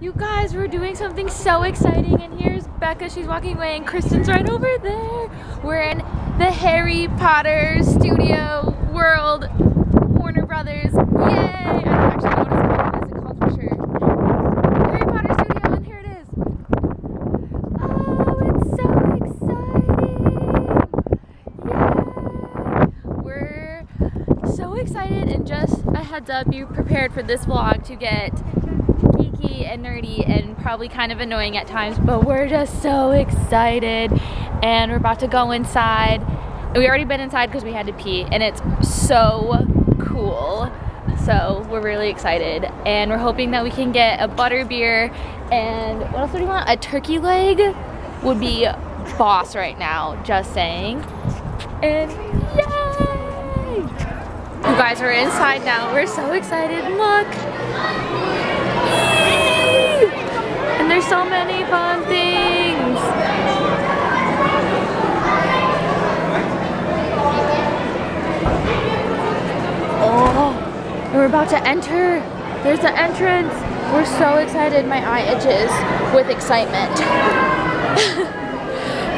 You guys, we're doing something so exciting and here's Becca, she's walking away and Kristen's right over there. We're in the Harry Potter studio world, Warner Brothers, yay! I don't actually know what it's called, what is it called for sure? Harry Potter studio and here it is. Oh, it's so exciting! Yay! We're so excited and just a heads up, you prepared for this vlog to get and nerdy and probably kind of annoying at times, but we're just so excited and we're about to go inside. We already been inside because we had to pee and it's so cool. So we're really excited and we're hoping that we can get a butter beer and what else do we want? A turkey leg would be boss right now, just saying. And yay! You guys are inside now. We're so excited. Look. And there's so many fun things. Oh, we're about to enter. There's the entrance. We're so excited. My eye itches with excitement.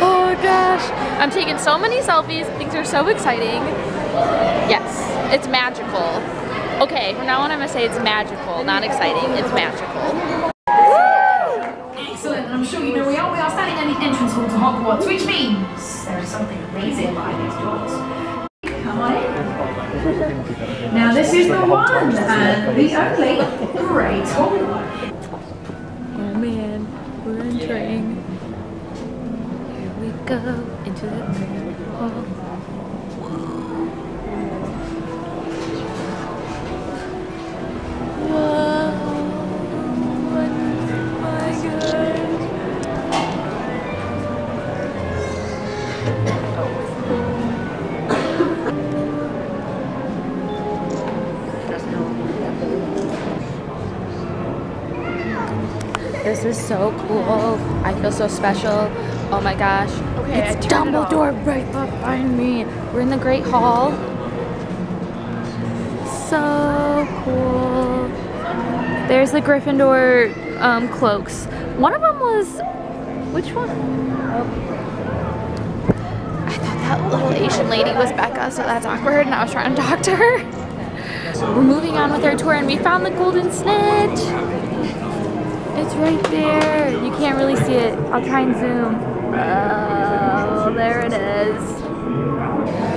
oh gosh. I'm taking so many selfies. Things are so exciting. Yes, it's magical. Okay, from now on I'm gonna say it's magical, not exciting. It's magical. To Hogwarts, which means there is something amazing behind these doors. Come on in. Now this is the one and the only Great Hall. Oh man, we're entering. Here we go into the This is so cool. I feel so special. Oh my gosh. Okay, it's turned it. Dumbledore right behind me. We're in the Great Hall. So cool. There's the Gryffindor um, cloaks. One of them was. Which one? Thought that little Asian lady was Becca, so that's awkward, and I was trying to talk to her. We're moving on with our tour, and we found the golden snitch. It's right there. You can't really see it. I'll try and zoom. Oh, there it is.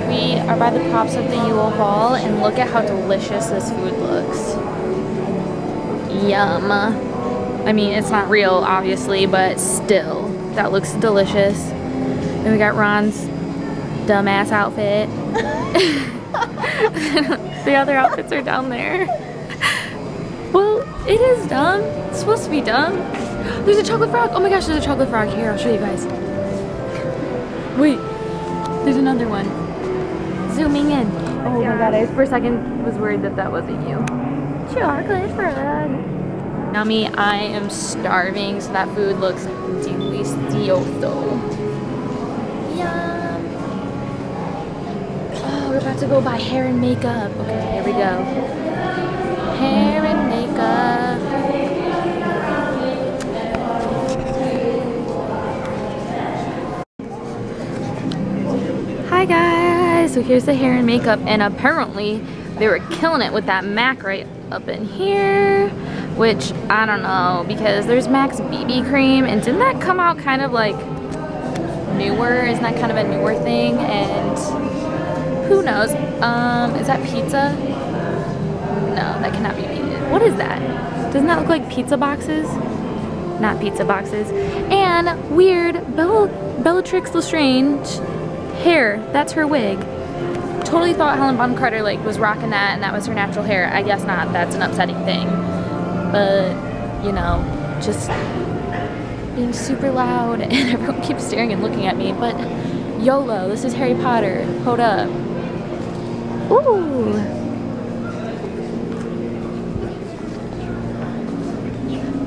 We are by the props of the Yule Ball, and look at how delicious this food looks. Yum. I mean, it's not real, obviously, but still, that looks delicious. Then we got Ron's dumbass outfit. the other outfits are down there. Well, it is dumb. It's supposed to be dumb. There's a chocolate frog. Oh my gosh, there's a chocolate frog. Here, I'll show you guys. Wait, there's another one. Zooming in. Oh my god, I for a second was worried that that wasn't you. Chocolate frog. Yummy, I am starving, so that food looks delicioso. Yum. We're about to go buy hair and makeup. Okay, here we go. Hair and makeup. Hi guys! So here's the hair and makeup and apparently they were killing it with that MAC right up in here which I don't know because there's MAC's BB cream and didn't that come out kind of like newer? Isn't that kind of a newer thing? And who knows? Um, is that pizza? No, that cannot be pizza. What is that? Doesn't that look like pizza boxes? Not pizza boxes. And weird, Bella, Bellatrix Lestrange hair. That's her wig. Totally thought Helen Bonham Carter like was rocking that and that was her natural hair. I guess not. That's an upsetting thing. But, you know, just being super loud and everyone keeps staring and looking at me. But YOLO, this is Harry Potter. Hold up. Ooh.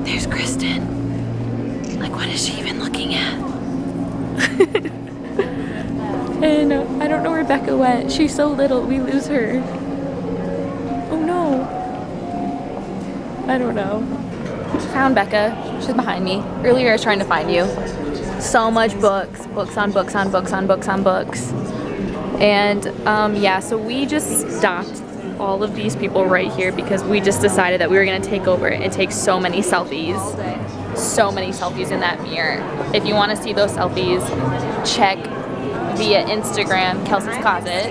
There's Kristen. Like, what is she even looking at? and uh, I don't know where Becca went. She's so little, we lose her. Oh no. I don't know. found Becca. She's behind me. Earlier I was trying to find you. So much books, books on books on books on books on books. And um, yeah, so we just stopped all of these people right here because we just decided that we were gonna take over and take so many selfies. So many selfies in that mirror. If you wanna see those selfies, check via Instagram, Kelsie's Closet.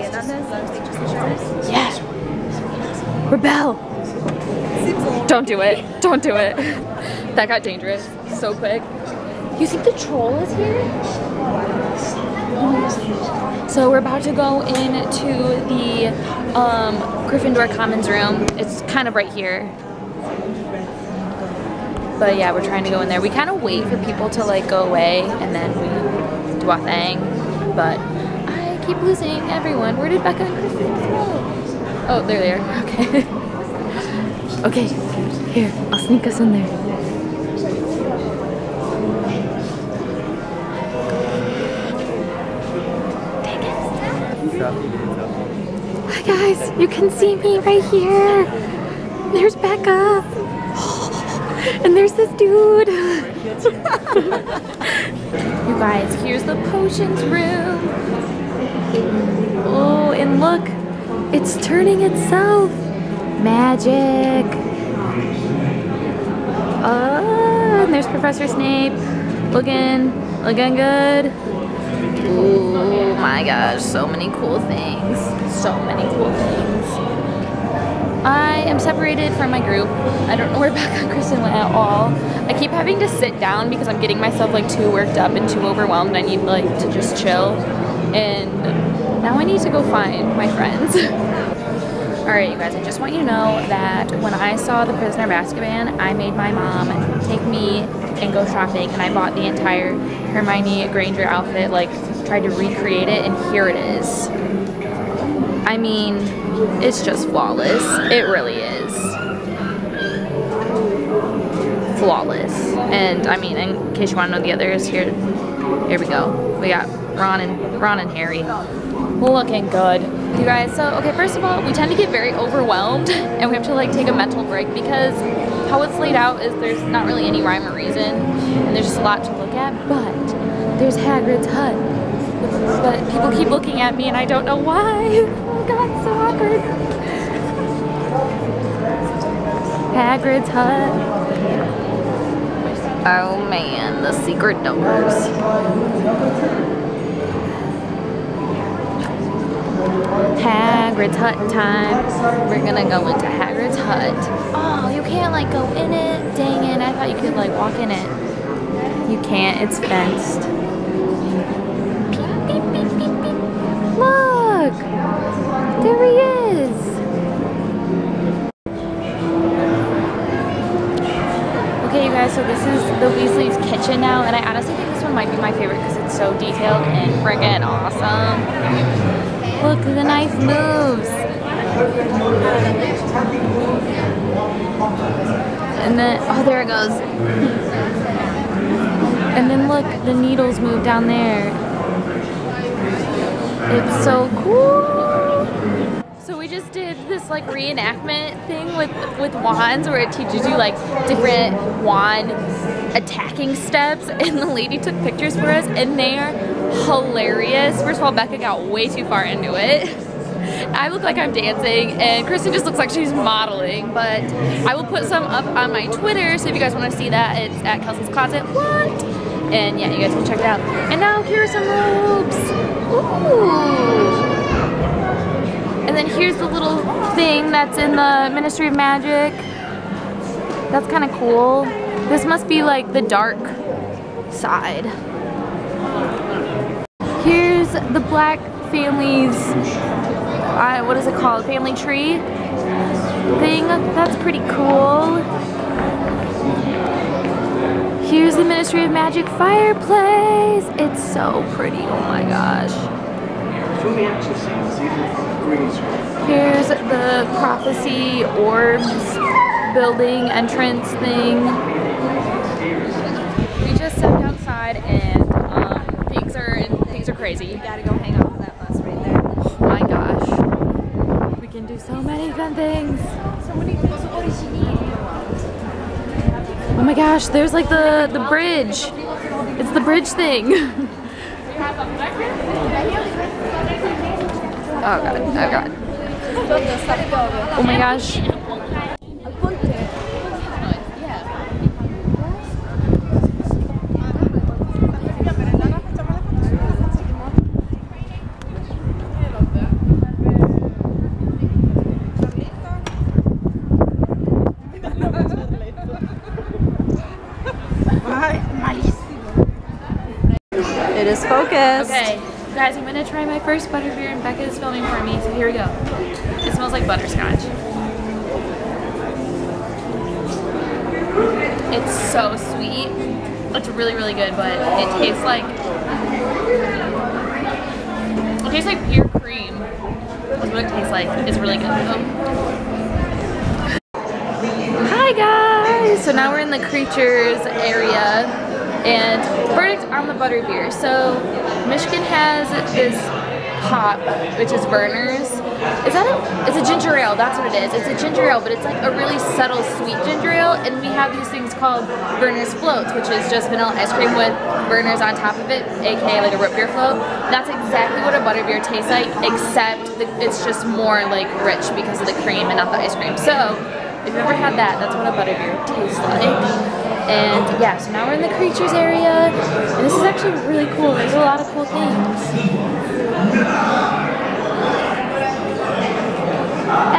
Yeah. Rebel. Don't do it. Don't do it. That got dangerous so quick. You think the troll is here? So we're about to go into the um, Gryffindor Commons room. It's kind of right here. But yeah, we're trying to go in there. We kind of wait for people to like go away and then we do our thing. But I keep losing everyone. Where did Becca and Kristen go? Oh, there they are. Okay. okay, here, I'll sneak us in there. Hi guys, you can see me right here. There's Becca. And there's this dude. you guys, here's the potions room. Oh, and look, it's turning itself. Magic. Oh, and there's Professor Snape looking, looking good. Oh my gosh, so many cool things. So many cool things. I am separated from my group. I don't know where Becca and Kristen went at all. I keep having to sit down because I'm getting myself like too worked up and too overwhelmed. I need like to just chill. And now I need to go find my friends. Alright you guys, I just want you to know that when I saw The Prisoner of Azkaban, I made my mom take me and go shopping and I bought the entire Hermione Granger outfit, like tried to recreate it and here it is. I mean, it's just flawless. It really is. Flawless. And I mean, in case you want to know the others, here here we go. We got Ron and Ron and Harry. Looking good. You guys, so okay, first of all, we tend to get very overwhelmed and we have to like take a mental break because how it's laid out is there's not really any rhyme or reason and there's just a lot to look at, but there's Hagrid's hut. But people keep looking at me and I don't know why. Oh god, so awkward. Hagrid's hut. Oh man, the secret doors. Hagrid's hut time. We're gonna go into Hagrid's hut. Oh, you can't like go in it? Dang it, I thought you could like walk in it. You can't, it's fenced. There he is! Okay, you guys, so this is the Weasley's kitchen now, and I honestly think this one might be my favorite because it's so detailed and friggin' awesome. Look, the knife moves. And then, oh, there it goes. And then look, the needles move down there. It's so cool. Just did this like reenactment thing with with wands where it teaches you like different wand attacking steps and the lady took pictures for us and they are hilarious. First of all, Becca got way too far into it. I look like I'm dancing and Kristen just looks like she's modeling, but I will put some up on my Twitter, so if you guys want to see that, it's at Kelsie's Closet. What? And yeah, you guys can check it out. And now here are some robes. Ooh. And then here's the little thing that's in the Ministry of Magic. That's kind of cool. This must be like the dark side. Here's the Black family's, uh, what is it called? Family tree thing. That's pretty cool. Here's the Ministry of Magic fireplace. It's so pretty, oh my gosh. Here's the prophecy orbs building entrance thing. We just stepped outside and um, things are things are crazy. You gotta go hang out on that bus right there. Oh my gosh. We can do so many fun things. So many things. What does she need? Oh my gosh, there's like the, the bridge. It's the bridge thing. oh god, oh god. Oh, oh my gosh. It is focused. Okay, guys, I'm gonna try my first butterbeer and Becca is filming for me, so here we go. It smells like butterscotch. It's so sweet. It's really, really good, but it tastes like it tastes like pure cream. That's what it tastes like. It's really good though. Hi guys! So now we're in the creatures area and verdict on the butter beer. So Michigan has this hop, which is Vernors. Is that a, it's a ginger ale, that's what it is. It's a ginger ale, but it's like a really subtle sweet ginger ale. And we have these things called Vernors Floats, which is just vanilla ice cream with Vernors on top of it, aka like a root beer float. That's exactly what a butterbeer tastes like, except it's just more like rich because of the cream and not the ice cream. So if you've ever had that, that's what a butterbeer tastes like. And yeah, so now we're in the creatures area, and this is actually really cool. There's a lot of cool things.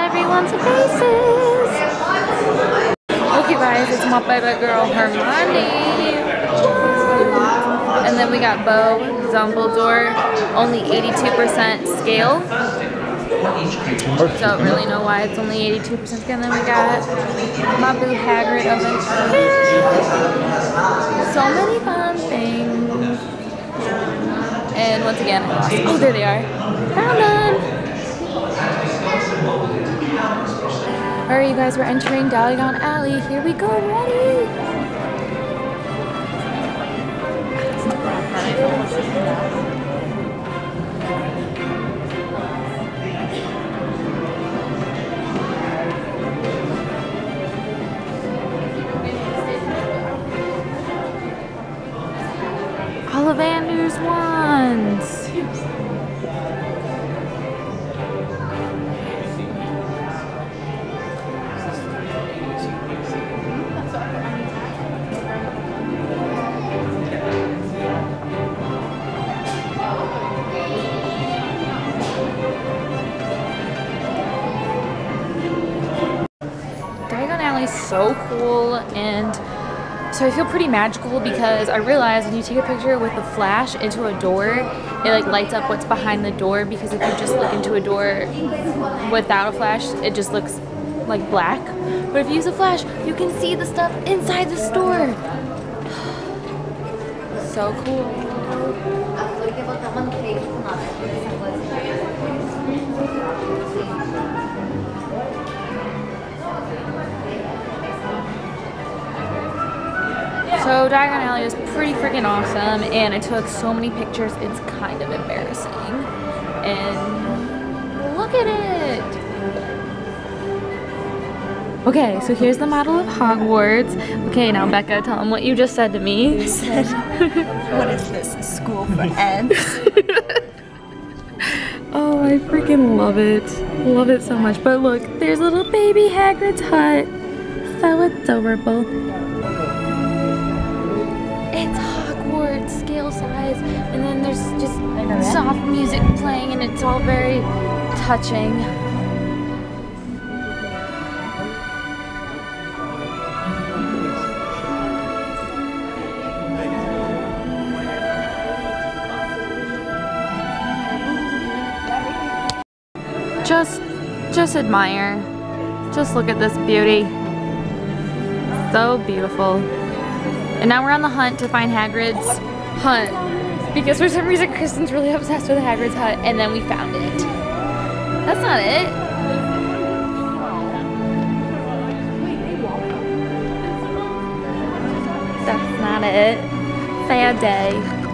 Everyone's faces. Okay guys, it's my baby girl Hermione. And then we got Bo Dumbledore, only 82% scale. Don't really know why it's only 82% scale. And then we got boo Hagrid over here. So many fun things. And once again, Oh, there they are. Found them. Alright, you guys, we're entering Diagon Alley. Here we go, ready? Ollivander's wands. Diagon Alley is so cool and so I feel pretty magical because I realize when you take a picture with a flash into a door, it like lights up what's behind the door because if you just look into a door without a flash, it just looks like black. But if you use a flash, you can see the stuff inside the store. So cool. So Diagon Alley is pretty freaking awesome and I took so many pictures it's kind of embarrassing. And look at it! Okay, so here's the model of Hogwarts. Okay, now Becca, tell them what you just said to me. I said, what is this? A school for ants? Oh, I freaking love it. Love it so much. But look, there's little baby Hagrid's hut. So adorable. And then there's just soft music playing, and it's all very touching. Just, just admire. Just look at this beauty. So beautiful. And now we're on the hunt to find Hagrid's hut. Because for some reason Kristen's really obsessed with Hagrid's hut and then we found it. That's not it. That's not it. Sad day.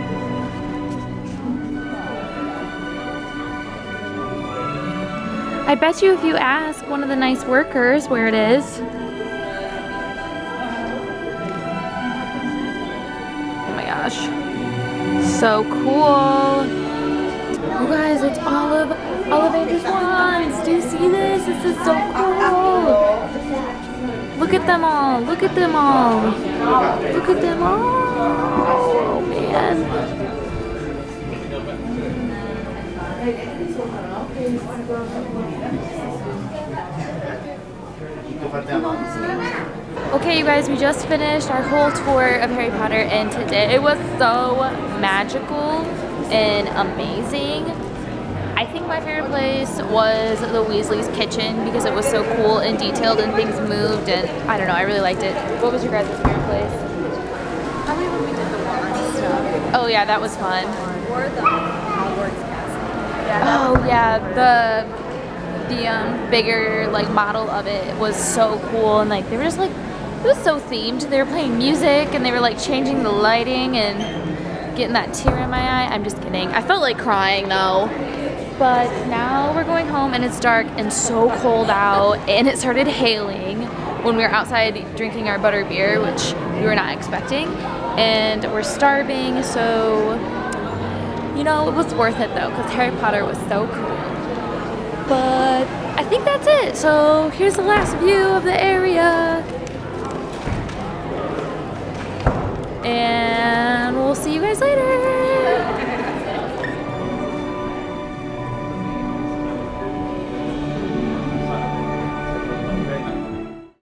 I bet you if you ask one of the nice workers where it is, So cool. You guys, it's all of Ollivander's wands. Do you see this? This is so cool. Look at them all. Look at them all. Look at them all. Oh, man. Okay, you guys, we just finished our whole tour of Harry Potter, and today it was so magical and amazing. I think my favorite place was the Weasley's kitchen because it was so cool and detailed and things moved and I don't know, I really liked it. What was your guys' favorite place? Probably when we did the wand stuff. Oh yeah, that was fun. Or the Hogwarts castle. Yeah. Oh yeah, the the um, bigger like model of it was so cool and like they were just like it was so themed. They were playing music and they were like changing the lighting and getting that tear in my eye. I'm just kidding. I felt like crying though. But now we're going home and it's dark and so cold out and it started hailing when we were outside drinking our butter beer, which we were not expecting. And we're starving, so you know, it was worth it though, because Harry Potter was so cool. But I think that's it. So here's the last view of the area. And we'll see you guys later.